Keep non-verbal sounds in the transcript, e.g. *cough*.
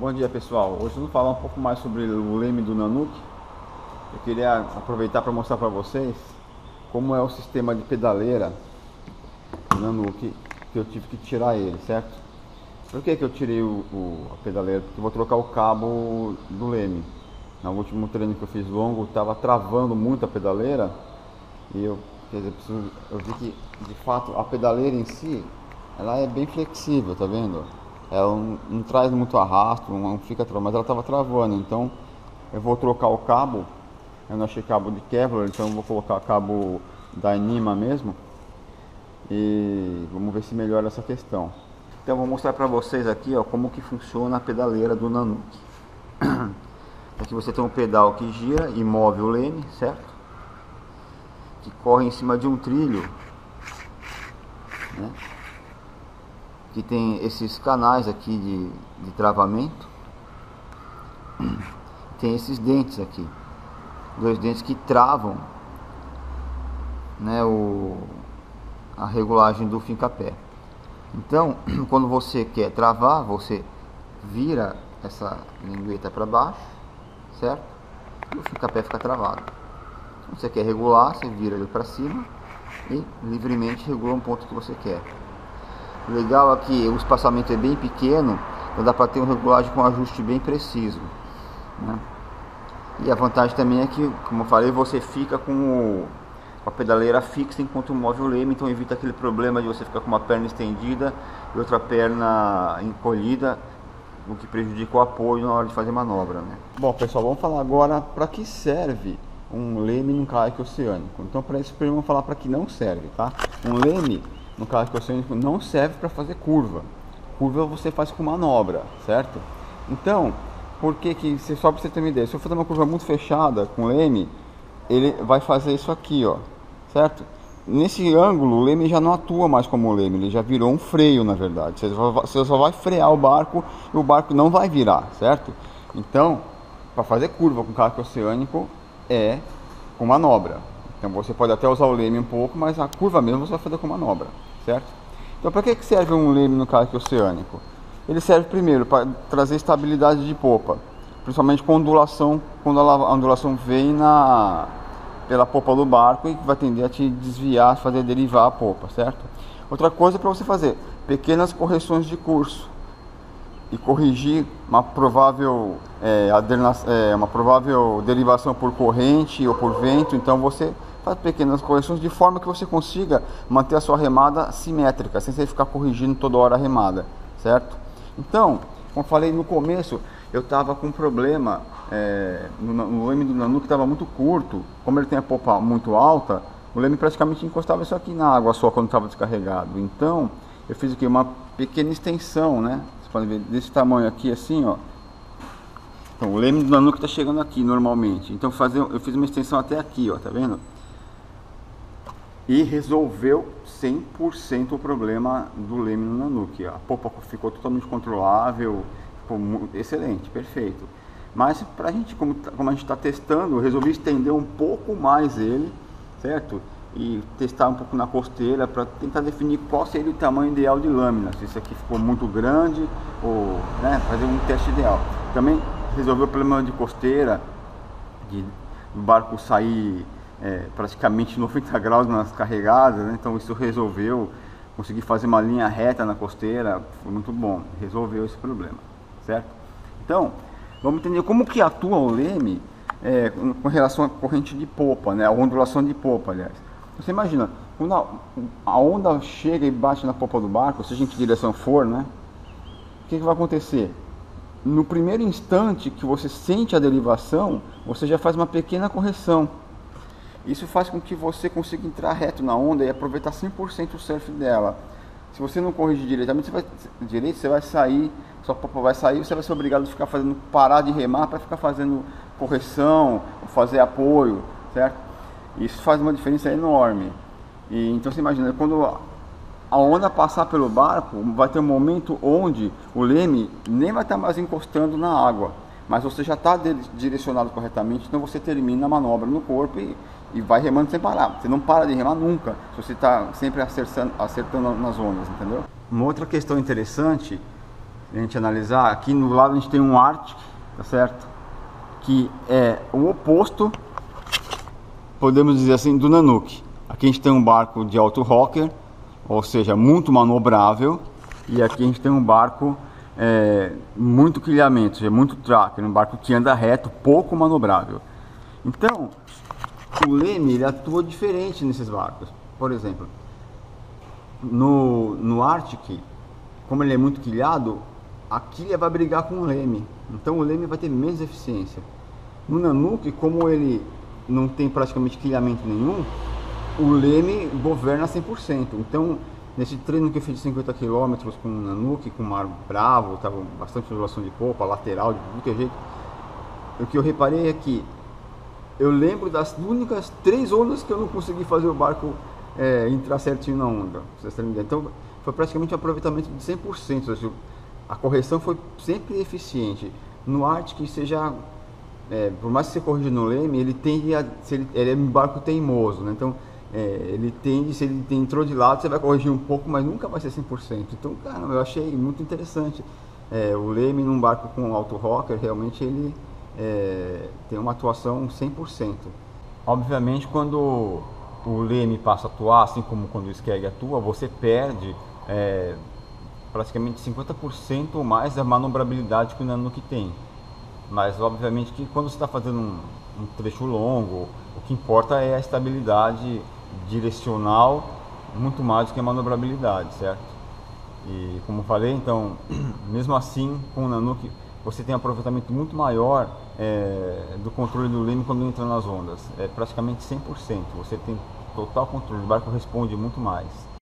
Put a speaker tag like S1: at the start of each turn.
S1: Bom dia pessoal, hoje vamos falar um pouco mais sobre o leme do Nanook. Eu queria aproveitar para mostrar para vocês como é o sistema de pedaleira do Nanook que eu tive que tirar ele, certo? Por que, que eu tirei o, o, a pedaleira? Porque eu vou trocar o cabo do leme. No último treino que eu fiz longo, estava travando muito a pedaleira e eu, quer dizer, eu vi que de fato a pedaleira em si ela é bem flexível, tá vendo? Ela não, não traz muito arrasto, não fica travando, mas ela estava travando, então eu vou trocar o cabo, eu não achei cabo de Kevlar, então eu vou colocar cabo da Anima mesmo e vamos ver se melhora essa questão. Então vou mostrar para vocês aqui ó, como que funciona a pedaleira do Nanook. *clears throat* Aqui você tem um pedal que gira e move o leme, certo? Que corre em cima de um trilho. Né? Que tem esses canais aqui de, de travamento. Tem esses dentes aqui, dois dentes que travam né, o, a regulagem do fincapé. Então, *clears throat* quando você quer travar, você vira essa lingueta para baixo, certo? E o fincapé fica travado. Se você quer regular, você vira ele para cima e livremente regula um ponto que você quer. O legal é que o espaçamento é bem pequeno, então dá para ter um regulagem com um ajuste bem preciso. Né? E a vantagem também é que, como eu falei, você fica com, a pedaleira fixa enquanto o leme, então evita aquele problema de você ficar com uma perna estendida e outra perna encolhida, o que prejudica o apoio na hora de fazer manobra. Né? Bom pessoal, vamos falar agora para que serve um leme num caiaque oceânico. Então para isso primeiro vamos falar para que não serve, tá? Um leme no caso oceânico não serve para fazer curva. Curva você faz com manobra, certo? Então, por que que, só para você ter uma ideia, se eu fazer uma curva muito fechada com leme, ele vai fazer isso aqui, ó, certo? Nesse ângulo, o leme já não atua mais como leme, ele já virou um freio, na verdade. Você só vai frear o barco e o barco não vai virar, certo? Então, para fazer curva com caiaque oceânico é com manobra. Então você pode até usar o leme um pouco, mas a curva mesmo você vai fazer com manobra certo? Então, para que serve um leme no caiaque oceânico? Ele serve primeiro para trazer estabilidade de popa, principalmente com ondulação, quando a ondulação vem na pela popa do barco e vai tender a te desviar, fazer derivar a popa, certo? Outra coisa é para você fazer pequenas correções de curso e corrigir uma provável é, é, uma provável derivação por corrente ou por vento. Então você pequenas correções de forma que você consiga manter a sua remada simétrica, sem você ficar corrigindo toda hora a remada, certo? Então, como falei no começo, eu estava com um problema é, no, no leme do Nanu que estava muito curto, como ele tem a popa muito alta, o leme praticamente encostava isso aqui na água só quando estava descarregado. Então, eu fiz aqui uma pequena extensão, né? Vocês podem ver desse tamanho aqui assim, ó. Então, o leme do Nanu está chegando aqui normalmente. Então, fazer, eu fiz uma extensão até aqui, ó, tá vendo? E resolveu 100% o problema do leme no Nanook. A popa ficou totalmente controlável, ficou excelente, perfeito. Mas para a gente, como, tá, como a gente está testando, eu resolvi estender um pouco mais ele, certo? E testar um pouco na costeira para tentar definir qual seria o tamanho ideal de lâmina. Se isso aqui ficou muito grande ou né, fazer um teste ideal. Também resolveu o problema de costeira, de barco sair é, praticamente 90 *laughs* graus nas carregadas, né? então isso resolveu, consegui fazer uma linha reta na costeira, foi muito bom, resolveu esse problema, certo? Então, vamos entender como que atua o leme é, com relação à corrente de popa, né? a ondulação de popa, aliás. Você imagina, quando a, a onda chega e bate na popa do barco, seja em que direção for, né? O que, que vai acontecer? No primeiro instante que você sente a derivação, você já faz uma pequena correção isso faz com que você consiga entrar reto na onda e aproveitar 100% o surf dela. Se você não corrigir diretamente, você vai, direito, você vai sair, sua popa vai sair, você vai ser obrigado a ficar fazendo, parar de remar para ficar fazendo correção, fazer apoio, certo? Isso faz uma diferença enorme. E, então você imagina, quando a onda passar pelo barco, vai ter um momento onde o leme nem vai estar mais encostando na água, mas você já está direcionado corretamente, então você termina a manobra no corpo e, e vai remando sem parar. Você não para de remar nunca, se você está sempre acertando, acertando nas ondas, entendeu? Uma outra questão interessante a gente analisar, aqui no lado a gente tem um Arctic, tá certo? Que é o oposto, podemos dizer assim, do Nanook. Aqui a gente tem um barco de alto rocker, ou seja, muito manobrável, e aqui a gente tem um barco é, muito quilhamento, é muito tracker, um barco que anda reto, pouco manobrável. Então, o leme ele atua diferente nesses barcos. Por exemplo, no, no Arctic, como ele é muito quilhado, a quilha vai brigar com o leme. Então o leme vai ter menos eficiência. No Nanook, como ele não tem praticamente quilhamento nenhum, o leme governa 100%. Então, nesse treino que eu fiz de 50 km com o Nanook, com o mar bravo, estava bastante ondulação de popa, lateral, de qualquer jeito, o que eu reparei é que eu lembro das únicas três ondas que eu não consegui fazer o barco é, entrar certinho na onda. Então, foi praticamente um aproveitamento de 100%. a correção foi sempre eficiente. No Arctic, já, é, por mais que você corrija no leme, ele tende a, ele, ele é um barco teimoso, né? Então, é, ele tende, se ele entrou de lado, você vai corrigir um pouco, mas nunca vai ser 100%. Então, cara, eu achei muito interessante. É, o leme num barco com alto rocker, realmente ele é, tem uma atuação 100%. Obviamente, quando o leme passa a atuar, assim como quando o skeg atua, você perde é, praticamente 50% ou mais da manobrabilidade que o Nanook tem. Mas obviamente que quando você está fazendo um, um, trecho longo, o que importa é a estabilidade direcional muito mais do que a manobrabilidade, certo? E como falei, então, *clears throat* mesmo assim, com o Nanook você tem um aproveitamento muito maior é, do controle do leme quando entra nas ondas. É praticamente 100%. Você tem total controle, o barco responde muito mais.